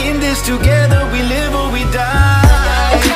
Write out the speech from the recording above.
in this together